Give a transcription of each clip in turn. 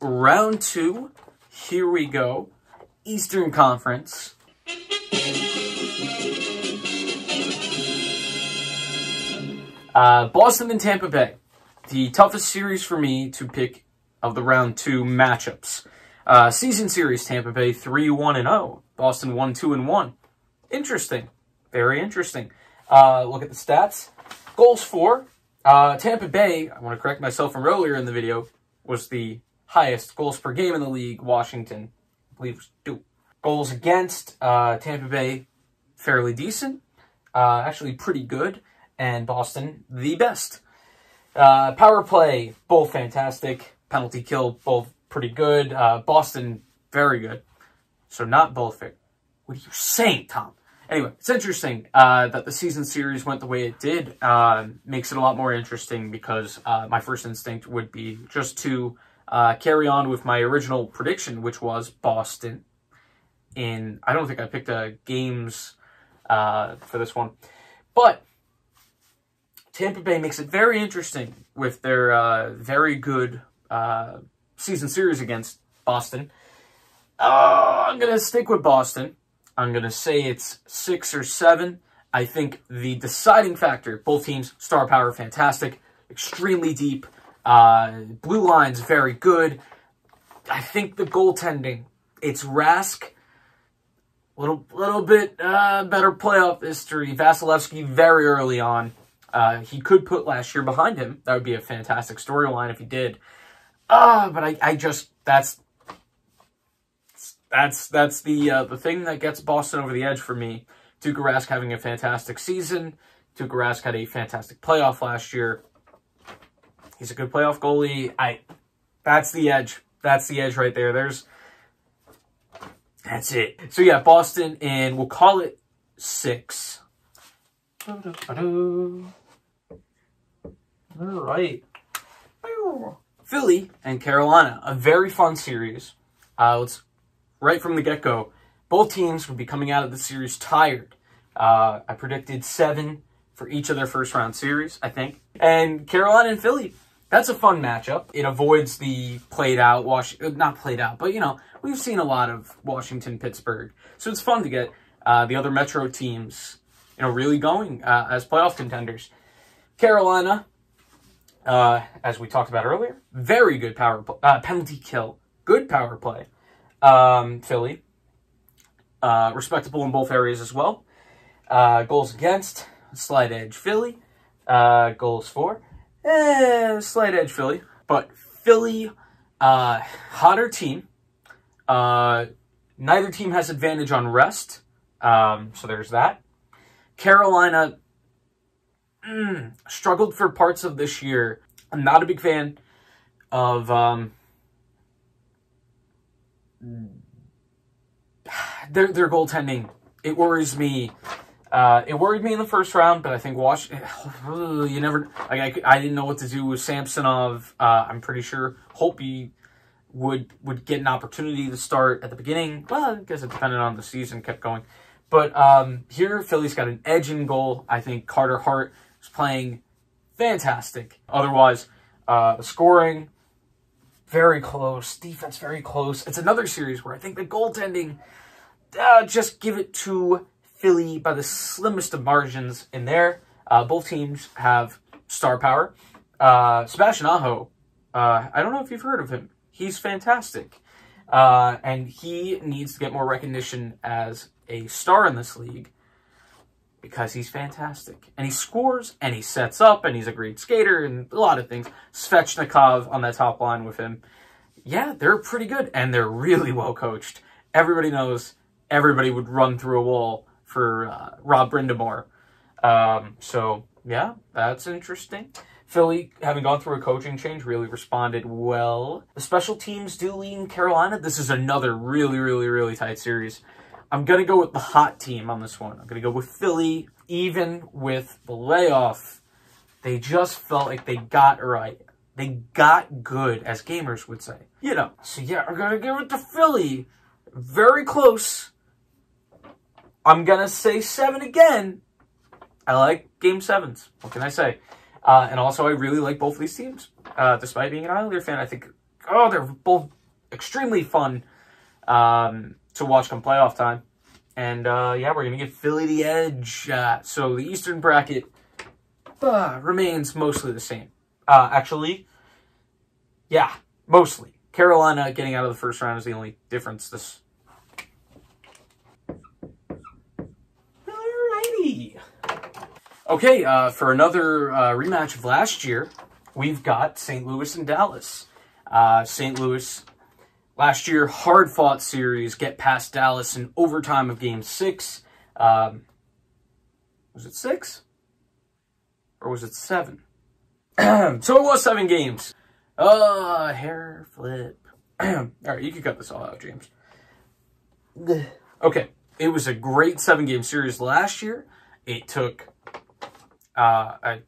round two. Here we go. Eastern Conference. Uh, Boston and Tampa Bay. The toughest series for me to pick of the round two matchups. Uh, season series, Tampa Bay 3-1 and 0. Boston 1-2 and 1. Interesting. Very interesting. Uh, look at the stats. Goals for uh, Tampa Bay, I want to correct myself from earlier in the video, was the highest goals per game in the league. Washington, I believe, two. Goals against uh, Tampa Bay, fairly decent. Uh, actually, pretty good. And Boston, the best. Uh, power play, both fantastic. Penalty kill, both pretty good. Uh, Boston, very good. So not both fair. What are you saying, Tom? Anyway, it's interesting uh, that the season series went the way it did. Uh, makes it a lot more interesting because my first instinct would be just to uh, carry on with my original prediction, which was Boston. In I don't think I picked a games uh, for this one, but Tampa Bay makes it very interesting with their uh, very good season series against Boston. Oh, I'm gonna stick with Boston. I'm to say it's six or seven. I think the deciding factor, both teams, star power, fantastic, extremely deep. Uh, blue line's very good. I think the goaltending, it's Rask, little little bit uh, better playoff history. Vasilevskiy very early on. Uh, he could put last year behind him. That would be a fantastic storyline if he did. Ah, but I, I just that's that's that's the uh, the thing that gets Boston over the edge for me. Tuukka Rask having a fantastic season. Tuukka Rask had a fantastic playoff last year. He's a good playoff goalie. I that's the edge. That's the edge right there. There's that's it. So yeah, Boston and we'll call it six. All right. Philly and Carolina, a very fun series. Uh, let's right from the get-go, both teams would be coming out of the series tired. Uh, I predicted seven for each of their first round series, I think. And Carolina and Philly, that's a fun matchup. It avoids the played out, Wash uh, not played out, but you know, we've seen a lot of Washington, Pittsburgh. So it's fun to get uh, the other Metro teams, you know, really going uh, as playoff contenders. Carolina, uh, as we talked about earlier, very good power uh, penalty kill, good power play um, Philly. Uh, respectable in both areas as well. Goals against, slight edge Philly. Goals for, eh, slight edge Philly. But Philly, uh, hotter team. Uh, neither team has advantage on rest. Um, so there's that. Carolina mm, struggled for parts of this year. I'm not a big fan of um, their their goaltending it worries me. Uh, it worried me in the first round, but I think Wash, you never, like, I, I didn't know what to do with Samsonov. Uh, I'm pretty sure Holtby would would get an opportunity to start at the beginning. Well, I guess it depended on the season, kept going. But um, here, Philly's got an edge in goal. I think Carter Hart is playing fantastic. Otherwise, uh, scoring, very close. Defense very close. It's another series where I think the goaltending, uh, just give it to Philly by the slimmest of margins in there. Uh, both teams have star power. Uh, Sebastian Aho, uh, I don't know if you've heard of him. He's fantastic. Uh, and he needs to get more recognition as a star in this league because he's fantastic. And he scores, and he sets up, and he's a great skater, and a lot of things. Svechnikov on that top line with him. Yeah, they're pretty good, and they're really well coached. Everybody knows everybody would run through a wall for uh, Rod Brind'Amour. Um, so, yeah, that's interesting. Philly, having gone through a coaching change, really responded well. The special teams do lean Carolina. This is another really, really, really tight series. I'm going to go with the hot team on this one. I'm going to go with Philly. Even with the layoff, they just felt like they got right. They got good, as gamers would say. You know, so yeah, I'm going to give it to Philly. Very close. I'm going to say seven again. I like game sevens. What can I say? Uh, and also, I really like both of these teams. Uh, despite being an Islander fan, I think oh, they're both extremely fun um, to watch come playoff time. And uh, yeah, we're going to give Philly the edge. Uh, so the Eastern bracket uh, remains mostly the same. Uh, actually, yeah, mostly. Carolina getting out of the first round is the only difference this Okay, uh, for another uh, rematch of last year, we've got St. Louis and Dallas. Uh, St. Louis, last year, hard fought series, get past Dallas in overtime of game six. Um, was it six? Or was it seven? so it was seven games. Uh, hair flip. all right, you can cut this all out, James. Okay, it was a great seven game series last year. It took uh, a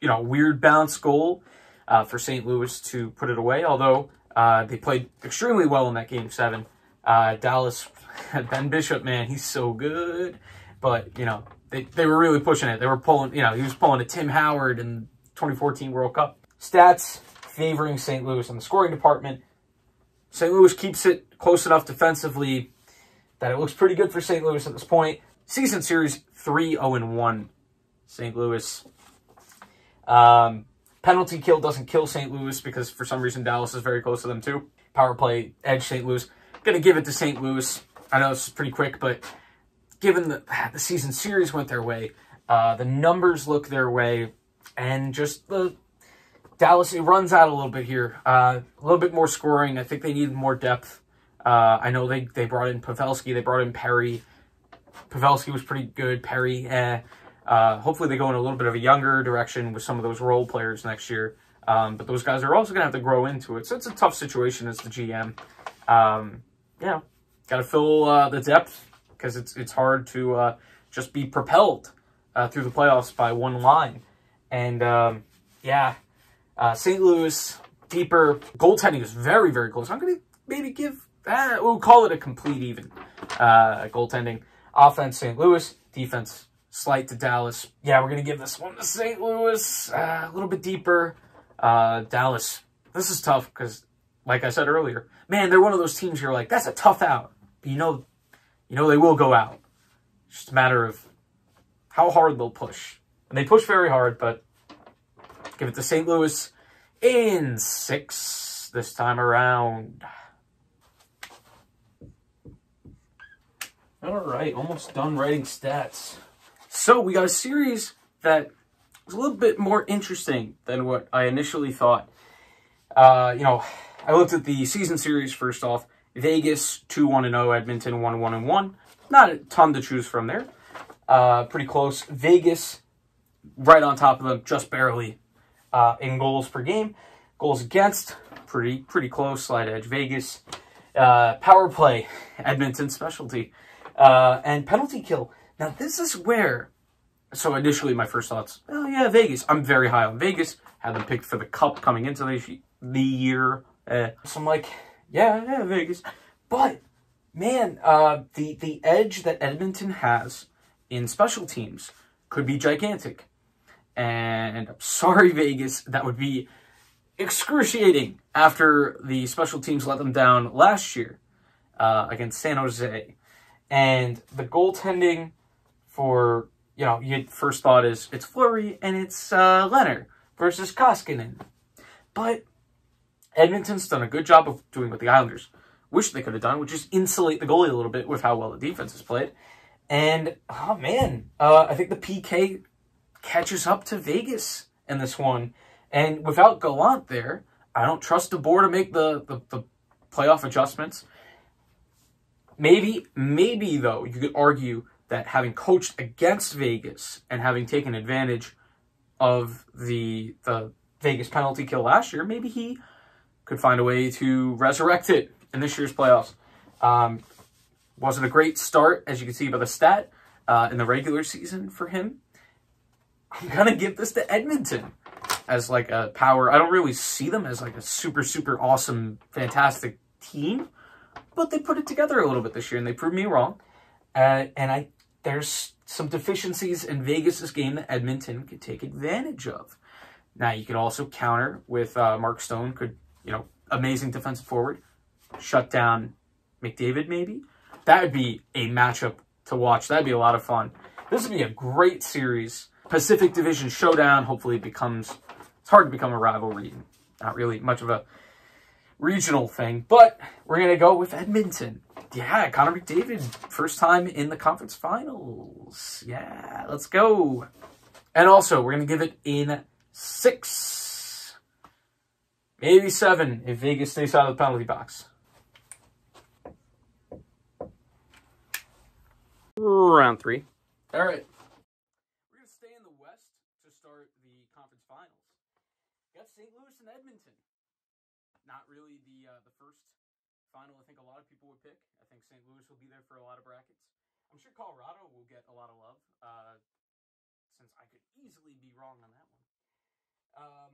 you know weird bounce goal uh, for St. Louis to put it away. Although uh, they played extremely well in that game seven. Uh, Dallas, Ben Bishop, man, he's so good. But you know they they were really pushing it. They were pulling. You know he was pulling a Tim Howard in 2014 World Cup. Stats favoring St. Louis in the scoring department. St. Louis keeps it close enough defensively that it looks pretty good for St. Louis at this point. Season series 3 0 1. St. Louis. Um, penalty kill doesn't kill St. Louis because for some reason Dallas is very close to them too. Power play edge St. Louis. Gonna give it to St. Louis. I know is pretty quick, but given that the season series went their way, uh, the numbers look their way, and just the Dallas it runs out a little bit here. Uh, a little bit more scoring. I think they need more depth. Uh, I know they, they brought in Pavelski, they brought in Perry. Pavelski was pretty good. Perry, eh. Uh, hopefully they go in a little bit of a younger direction with some of those role players next year. Um, but those guys are also going to have to grow into it. So it's a tough situation as the GM. Um, you know, got to fill uh, the depth because it's it's hard to uh, just be propelled uh, through the playoffs by one line. And um, yeah, uh, St. Louis deeper goaltending is very very close. I'm going to maybe give we'll call it a complete even uh, goaltending. Offense, St. Louis. Defense, slight to Dallas. Yeah, we're going to give this one to St. Louis. Uh, a little bit deeper. Uh, Dallas. This is tough because, like I said earlier, man, they're one of those teams you're like, that's a tough out. You know, you know they will go out. It's just a matter of how hard they'll push. And they push very hard, but give it to St. Louis in six this time around. All right, almost done writing stats. So we got a series that was a little bit more interesting than what I initially thought. Uh, you know, I looked at the season series first off. Vegas 2-1-0, Edmonton 1-1-1. Not a ton to choose from there. Uh, pretty close. Vegas right on top of them, just barely uh, in goals per game. Goals against, pretty pretty close, slight edge. Vegas. Uh, power play, Edmonton specialty. Uh, and penalty kill. Now, this is where, so initially my first thoughts, oh yeah, Vegas. I'm very high on Vegas. Had them picked for the cup coming into the, the year. Uh, so I'm like, yeah, yeah, Vegas. But, man, uh, the, the edge that Edmonton has in special teams could be gigantic. And I'm sorry, Vegas, that would be excruciating after the special teams let them down last year uh, against San Jose. And the goaltending for, you know, your first thought is it's Fleury and it's uh, Lehner versus Koskinen. But Edmonton's done a good job of doing what the Islanders wish they could have done, which is insulate the goalie a little bit with how well the defense has played. And, oh man, uh, I think the PK catches up to Vegas in this one. And without Gallant there, I don't trust DeBoer to make the, the, the playoff adjustments. Maybe, maybe though, you could argue that having coached against Vegas and having taken advantage of the the Vegas penalty kill last year, maybe he could find a way to resurrect it in this year's playoffs. Um, wasn't a great start, as you can see by the stat, uh, in the regular season for him. I'm gonna give this to Edmonton as like a power. I don't really see them as like a super, super awesome, fantastic team but they put it together a little bit this year, and they proved me wrong. Uh, and I there's some deficiencies in Vegas's game that Edmonton could take advantage of. Now you could also counter with uh, Mark Stone could you know amazing defensive forward, shut down McDavid maybe. That would be a matchup to watch. That'd be a lot of fun. This would be a great series. Pacific Division Showdown. Hopefully it becomes, it's hard to become a rivalry. Not really much of a regional thing, but we're going to go with Edmonton. Yeah, Connor McDavid, first time in the conference finals. Yeah, let's go. And also, we're going to give it in six, maybe seven if Vegas stays out of the penalty box. Round three. All right. We're going to stay in the West to start the conference finals. Got St. Louis and Edmonton. Not really the uh, the first final I think a lot of people would pick. Think St. Louis will be there for a lot of brackets. I'm sure Colorado will get a lot of love, uh, since I could easily be wrong on that one. Um,